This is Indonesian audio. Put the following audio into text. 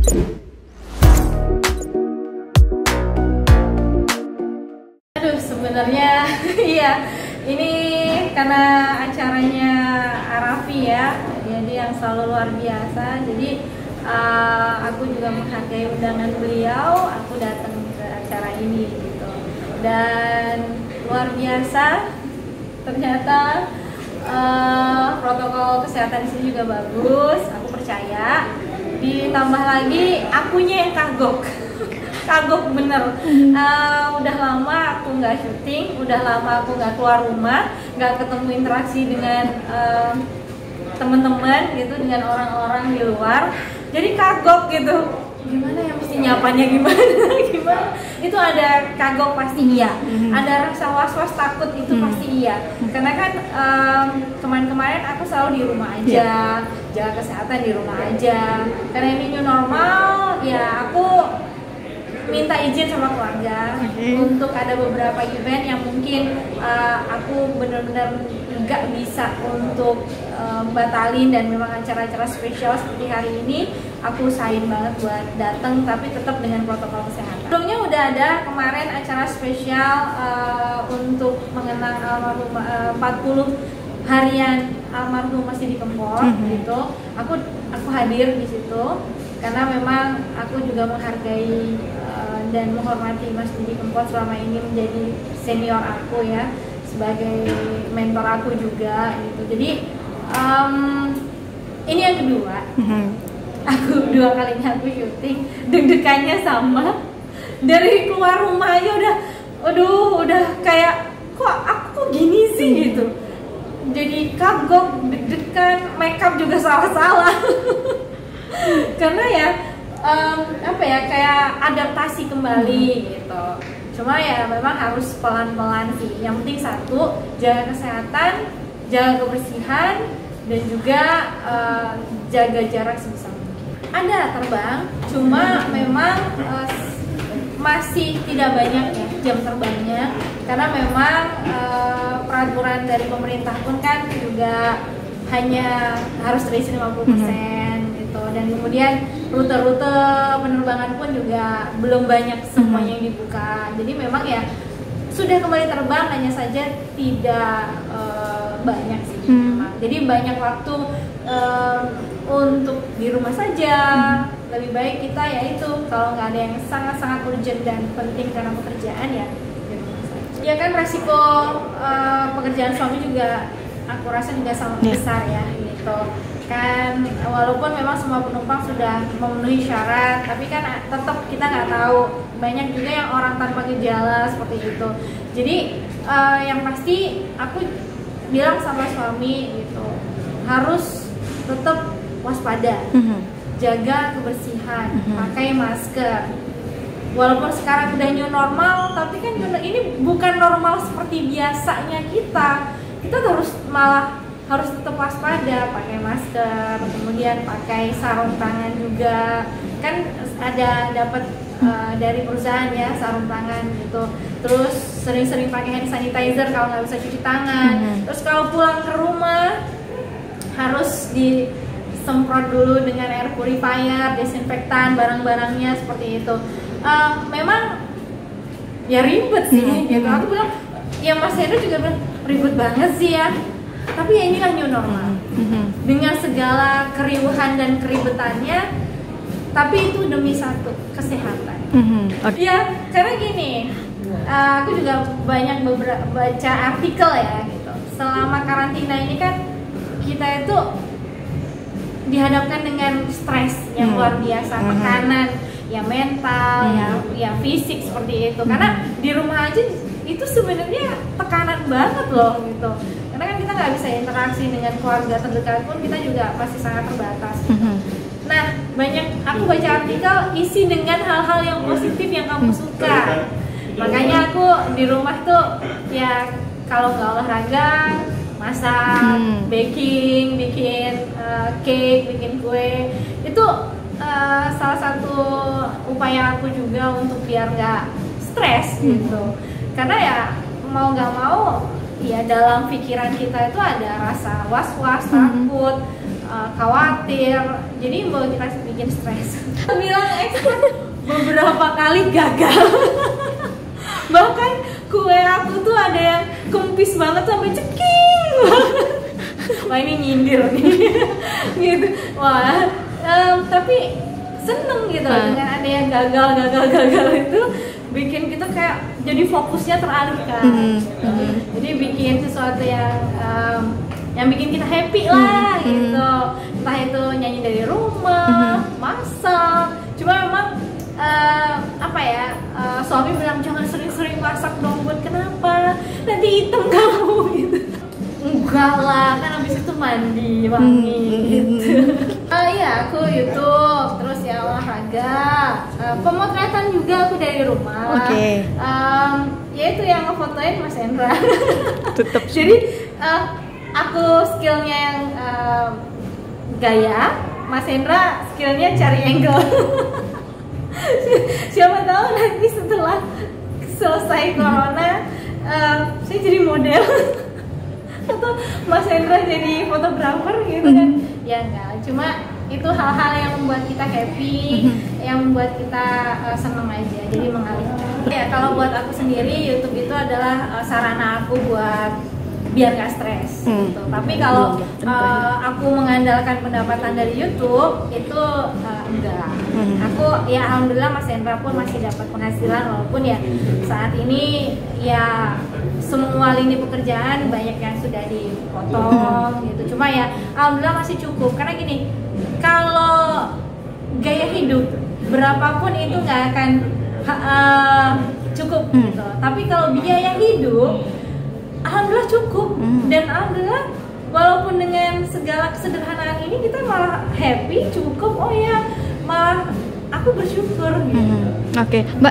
Aduh, sebenarnya iya. Ini karena acaranya Arafi ya, jadi yang selalu luar biasa. Jadi uh, aku juga menghargai undangan beliau, aku datang ke acara ini gitu. Dan luar biasa, ternyata uh, protokol kesehatan di sini juga bagus. Aku percaya. Ditambah lagi, akunya yang kagok. kagok bener. Uh, udah lama aku nggak syuting udah lama aku nggak keluar rumah nggak ketemu interaksi dengan uh, teman-teman gitu dengan orang-orang di luar. Jadi kagok gitu gimana ya mesti nyapanya gimana gimana itu ada kagok pasti iya Mhm. ada rasa was-was takut itu Mhm. pasti iya karena kan um, kemarin-kemarin aku selalu di rumah aja Iya. jaga kesehatan di rumah aja karena ini new normal ya aku minta izin sama keluarga Oke. untuk ada beberapa event yang mungkin uh, aku benar-benar nggak bisa untuk uh, batalin dan memang acara-acara spesial seperti hari ini aku usahain banget buat datang tapi tetap dengan protokol kesehatan. Sebelumnya udah ada kemarin acara spesial uh, untuk mengenang almarhum uh, 40 harian almarhum masih di Kempot Mhm. gitu. Aku aku hadir di situ karena memang aku juga menghargai dan menghormati Mas Didi Kempot selama ini menjadi senior aku ya sebagai mentor aku juga gitu. Jadi um, ini yang kedua. Mhm. aku dua kalinya aku syuting deg-degannya sama. Dari keluar rumah aja udah aduh udah kayak kok aku kok gini sih? Gitu. Jadi kagok deg-degan makeup juga salah-salah. Karena ya em, apa ya kayak adaptasi kembali gitu. Cuma ya memang harus pelan-pelan sih. Yang penting satu jaga kesehatan jaga kebersihan dan juga eh, jaga jarak sebisa mungkin. Ada terbang cuma memang eh, masih tidak banyak ya jam terbangnya. Karena memang eh, peraturan dari pemerintah pun kan juga hanya harus terisi 50% gitu. Dan kemudian rute-rute penerbangan pun juga belum banyak semuanya yang dibuka. Jadi memang ya sudah kembali terbang hanya saja tidak eh, banyak sih. Hmm. jadi banyak waktu eh, untuk di rumah saja. Lebih baik kita ya itu kalau nggak ada yang sangat-sangat urgent dan penting karena pekerjaan ya di rumah saja. Ya kan resiko eh, pekerjaan suami juga aku rasa juga sangat Iya. besar ya gitu kan walaupun memang semua penumpang sudah memenuhi syarat tapi kan tetap kita nggak tahu banyak juga yang orang tanpa gejala seperti itu jadi eh, yang pasti aku bilang sama suami gitu harus tetap waspada Mhm. jaga kebersihan, Mhm. pakai masker. Walaupun sekarang udah new normal, tapi kan ini bukan normal seperti biasanya kita. Kita harus malah harus tetap waspada, pakai masker, kemudian pakai sarung tangan juga. Kan ada dapat uh, dari perusahaan ya sarung tangan gitu. Terus sering-sering pakai hand sanitizer kalau nggak bisa cuci tangan. Mhm. Terus kalau pulang ke rumah harus disemprot dulu dengan air purifier, desinfektan, barang-barangnya seperti itu. Eh, memang ya ribet sih Hmm, gitu. hmm. Aku bilang, ya Mas Hendro juga bilang ribet banget sih ya. Tapi ya inilah new normal. Mhm. Dengan segala keriuhan dan keribetannya, tapi itu demi satu kesehatan. Mhm. Oke. Ya, karena gini, eh, aku juga banyak beberapa baca artikel ya gitu. Selama karantina ini kan kita itu dihadapkan dengan stres yang Hmm. luar biasa, tekanan ya mental, ya ya fisik seperti itu. Karena di rumah aja itu sebenarnya tekanan banget loh gitu. Karena kan kita nggak bisa interaksi dengan keluarga terdekat pun kita juga pasti sangat terbatas. Mhm. Nah, banyak aku baca artikel isi dengan hal-hal yang positif yang kamu suka. Makanya aku di rumah tuh ya kalau nggak olahraga, masak, Hmm. baking, bikin uh, cake, bikin kue. Itu uh, salah satu upaya aku juga untuk biar nggak stres gitu. Karena ya mau nggak mau ya dalam pikiran kita itu ada rasa was-was, Hmm. takut, uh, khawatir. Jadi membawa kita bikin stres. Bilang ekspor beberapa kali gagal. Bahkan kue aku tuh ada yang kempis banget sampai ceking wah ini nyindir nih. Gitu. Wah um, tapi seneng gitu Ah. dengan ada yang gagal gagal gagal itu bikin kita kayak jadi fokusnya teralihkan Mhm, gitu. mhm. jadi bikin sesuatu yang um, yang bikin kita happy lah Mhm, gitu. Entah itu nyanyi dari rumah Mhm. masak. Cuma memang eh, apa ya eh, suami bilang jangan sering-sering masak dong buat kenapa? Nanti hitam kamu gitu. Enggak lah kan habis itu mandi wangi Hmm, gitu. Ah iya aku terus olahraga Eh, pemotretan juga aku dari rumah. Oke. Em, ya itu yang ngefotoin Mas Hendra. Tetap jadi eh, aku skillnya yang em, gaya Mas Hendra skillnya cari angle. Siapa tahu nanti setelah selesai corona em, saya jadi model atau Mas Hendra jadi fotografer gitu kan ya enggak cuma itu hal-hal yang membuat kita happy yang membuat kita eh, senang aja jadi mengalihkan ya kalau buat aku sendiri YouTube itu adalah eh, sarana aku buat biar gak stres Hmm. gitu. tapi kalau eh, aku mengandalkan pendapatan dari YouTube itu eh, enggak Hmm. aku ya alhamdulillah Mas Hendra pun masih dapat penghasilan walaupun ya saat ini ya semua lini pekerjaan banyak yang sudah dipotong gitu. Cuma ya alhamdulillah masih cukup. Karena gini kalau gaya hidup berapapun itu nggak akan eh, cukup Hmm. gitu. Tapi kalau biaya hidup alhamdulillah cukup. Hmm. dan alhamdulillah walaupun dengan segala kesederhanaan ini kita malah happy cukup. Oh ya malah aku bersyukur gitu. Mhm. Oke, Mbak